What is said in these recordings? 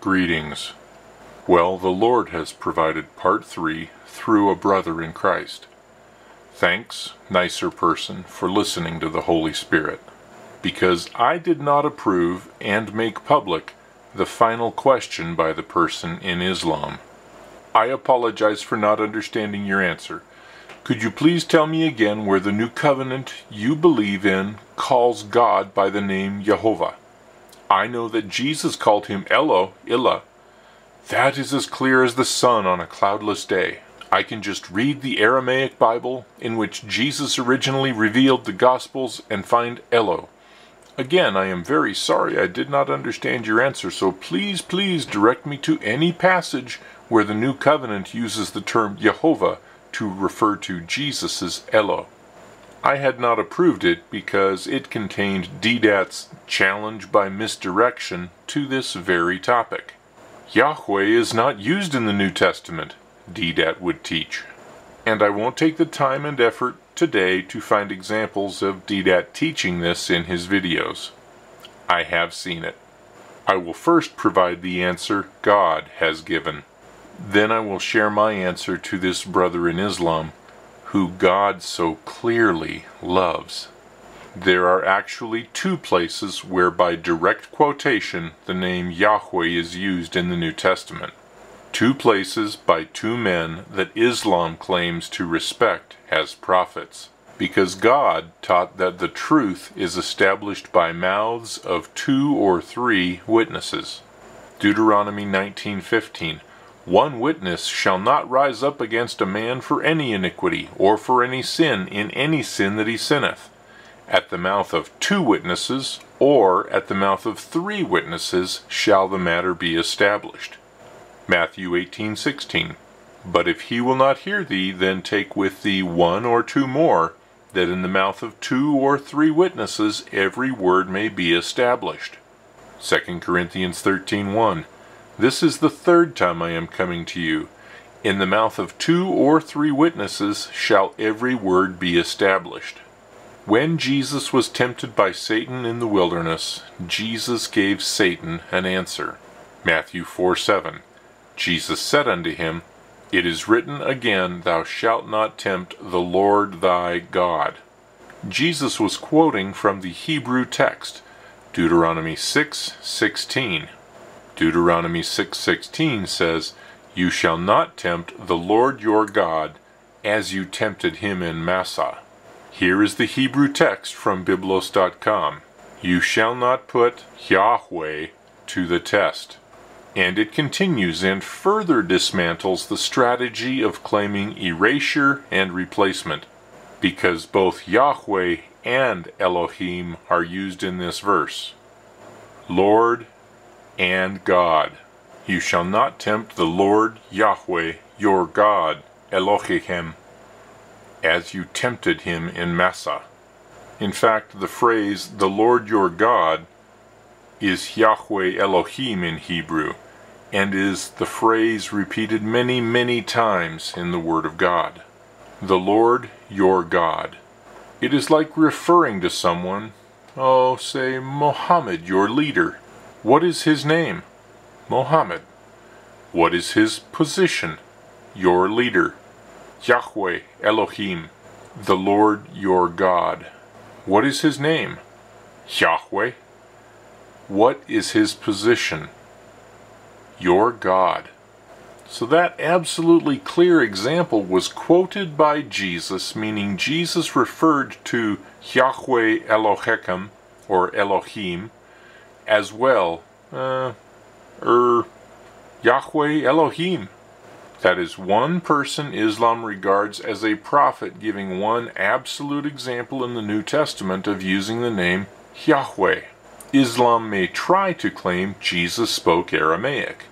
Greetings. Well, the Lord has provided part three through a brother in Christ. Thanks, nicer person, for listening to the Holy Spirit. Because I did not approve and make public the final question by the person in Islam. I apologize for not understanding your answer. Could you please tell me again where the new covenant you believe in calls God by the name Jehovah? I know that Jesus called him Elo, Illa. That is as clear as the sun on a cloudless day. I can just read the Aramaic Bible, in which Jesus originally revealed the Gospels, and find Elo. Again, I am very sorry I did not understand your answer, so please, please direct me to any passage where the New Covenant uses the term Jehovah to refer to Jesus Elo. I had not approved it because it contained DDAT's challenge by misdirection to this very topic. Yahweh is not used in the New Testament, DDAT would teach. And I won't take the time and effort today to find examples of DDAT teaching this in his videos. I have seen it. I will first provide the answer God has given. Then I will share my answer to this brother in Islam who God so clearly loves. There are actually two places where by direct quotation the name Yahweh is used in the New Testament. Two places by two men that Islam claims to respect as prophets. Because God taught that the truth is established by mouths of two or three witnesses. Deuteronomy 19:15 one witness shall not rise up against a man for any iniquity, or for any sin in any sin that he sinneth. At the mouth of two witnesses, or at the mouth of three witnesses, shall the matter be established. Matthew 18:16. But if he will not hear thee, then take with thee one or two more, that in the mouth of two or three witnesses every word may be established. 2 Corinthians 13:1. This is the third time I am coming to you. In the mouth of two or three witnesses shall every word be established. When Jesus was tempted by Satan in the wilderness, Jesus gave Satan an answer. Matthew 4 7. Jesus said unto him, It is written again, Thou shalt not tempt the Lord thy God. Jesus was quoting from the Hebrew text, Deuteronomy 6 16. Deuteronomy 6:16 says, "You shall not tempt the Lord your God as you tempted him in Massah." Here is the Hebrew text from biblos.com. You shall not put Yahweh to the test. And it continues and further dismantles the strategy of claiming erasure and replacement, because both Yahweh and Elohim are used in this verse. Lord and God. You shall not tempt the Lord Yahweh your God, Elohim, as you tempted him in Massah. In fact, the phrase, the Lord your God, is Yahweh Elohim in Hebrew, and is the phrase repeated many, many times in the Word of God. The Lord your God. It is like referring to someone, oh, say, Mohammed, your leader. What is his name? Mohammed. What is his position? Your leader. Yahweh Elohim, the Lord your God. What is his name? Yahweh. What is his position? Your God. So that absolutely clear example was quoted by Jesus, meaning Jesus referred to Yahweh Elohim, or Elohim, as well, uh, er, Yahweh Elohim. That is one person Islam regards as a prophet giving one absolute example in the New Testament of using the name Yahweh. Islam may try to claim Jesus spoke Aramaic.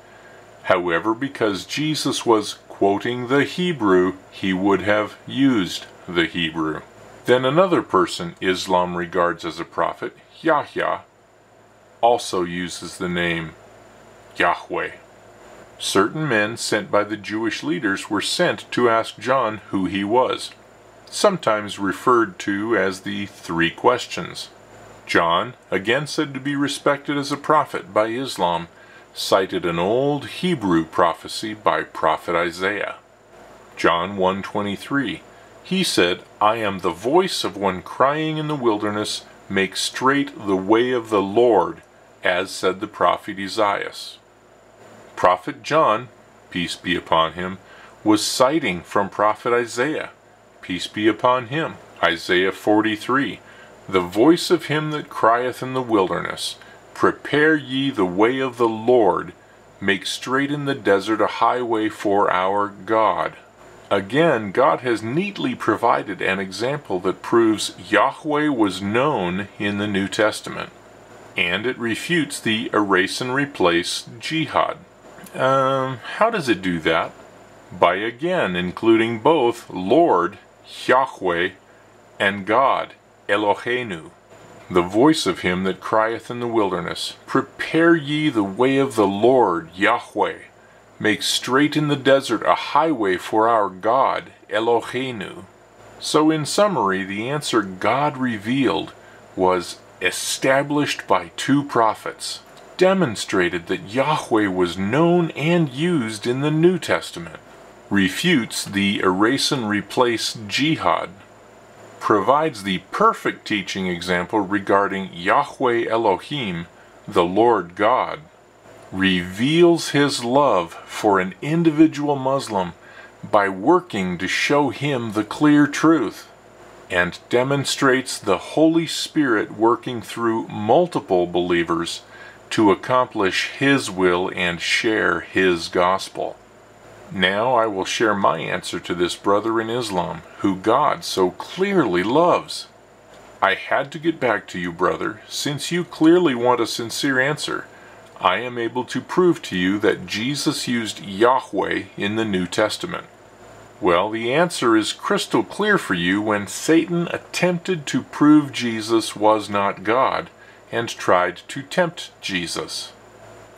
However, because Jesus was quoting the Hebrew, he would have used the Hebrew. Then another person Islam regards as a prophet, Yahya, also uses the name Yahweh. Certain men sent by the Jewish leaders were sent to ask John who he was, sometimes referred to as the three questions. John, again said to be respected as a prophet by Islam, cited an old Hebrew prophecy by prophet Isaiah. John 1:23. He said, "I am the voice of one crying in the wilderness, make straight the way of the Lord, as said the prophet Isaiah." Prophet John, peace be upon him, was citing from prophet Isaiah, peace be upon him, Isaiah 43, the voice of him that crieth in the wilderness, Prepare ye the way of the Lord, make straight in the desert a highway for our God. Again, God has neatly provided an example that proves Yahweh was known in the New Testament, and it refutes the erase and replace jihad. Um, how does it do that? By again including both Lord, Yahweh, and God, Eloheinu, the voice of him that crieth in the wilderness, Prepare ye the way of the Lord, Yahweh. Make straight in the desert a highway for our God, Eloheinu. So, in summary, the answer God revealed was established by two prophets, demonstrated that Yahweh was known and used in the New Testament, refutes the erase and replace jihad provides the perfect teaching example regarding Yahweh Elohim, the Lord God, reveals his love for an individual Muslim by working to show him the clear truth, and demonstrates the Holy Spirit working through multiple believers to accomplish his will and share his gospel. Now I will share my answer to this brother in Islam, who God so clearly loves. I had to get back to you, brother, since you clearly want a sincere answer. I am able to prove to you that Jesus used Yahweh in the New Testament. Well, the answer is crystal clear for you when Satan attempted to prove Jesus was not God and tried to tempt Jesus.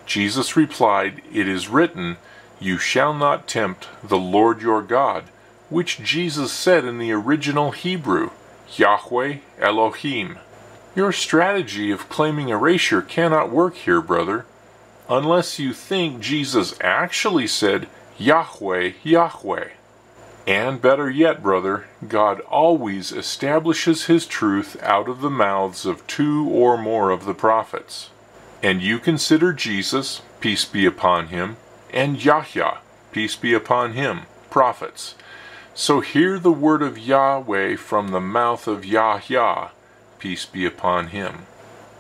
Jesus replied, It is written, you shall not tempt the Lord your God, which Jesus said in the original Hebrew, Yahweh Elohim. Your strategy of claiming erasure cannot work here, brother, unless you think Jesus actually said Yahweh Yahweh. And better yet, brother, God always establishes his truth out of the mouths of two or more of the prophets. And you consider Jesus, peace be upon him, and Yahya, peace be upon him, prophets. So hear the word of Yahweh from the mouth of Yahya, peace be upon him.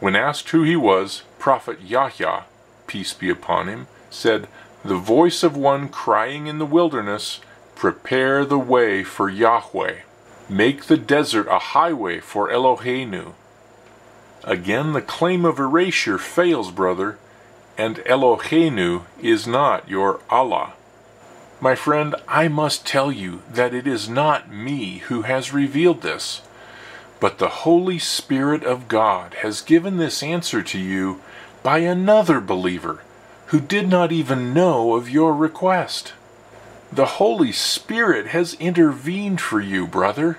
When asked who he was, prophet Yahya, peace be upon him, said, The voice of one crying in the wilderness, Prepare the way for Yahweh. Make the desert a highway for Eloheinu. Again, the claim of erasure fails, brother and Eloheinu is not your Allah. My friend, I must tell you that it is not me who has revealed this, but the Holy Spirit of God has given this answer to you by another believer who did not even know of your request. The Holy Spirit has intervened for you, brother.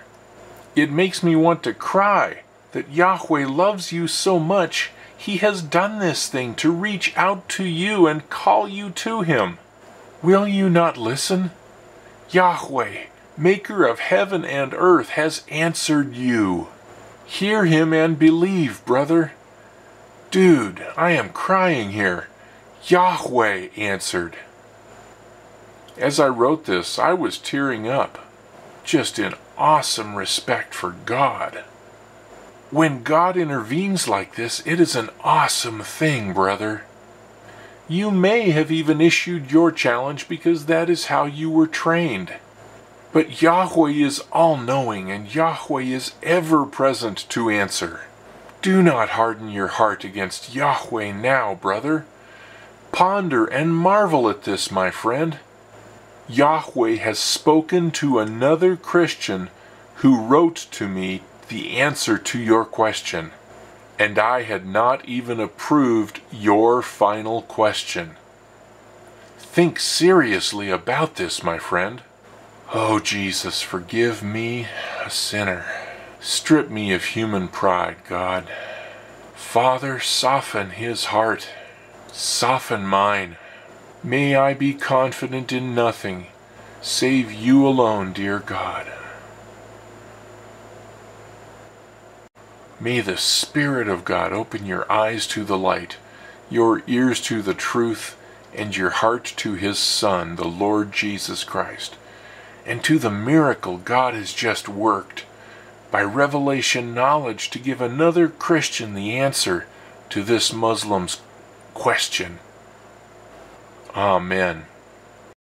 It makes me want to cry that Yahweh loves you so much he has done this thing to reach out to you and call you to him. Will you not listen? Yahweh, maker of heaven and earth, has answered you. Hear him and believe, brother. Dude, I am crying here. Yahweh answered. As I wrote this, I was tearing up, just in awesome respect for God. When God intervenes like this, it is an awesome thing, brother. You may have even issued your challenge because that is how you were trained. But Yahweh is all knowing and Yahweh is ever present to answer. Do not harden your heart against Yahweh now, brother. Ponder and marvel at this, my friend. Yahweh has spoken to another Christian who wrote to me the answer to your question, and I had not even approved your final question. Think seriously about this, my friend. Oh, Jesus, forgive me, a sinner. Strip me of human pride, God. Father, soften his heart. Soften mine. May I be confident in nothing save you alone, dear God. May the Spirit of God open your eyes to the light, your ears to the truth, and your heart to His Son, the Lord Jesus Christ, and to the miracle God has just worked by revelation knowledge to give another Christian the answer to this Muslim's question. Oh, Amen.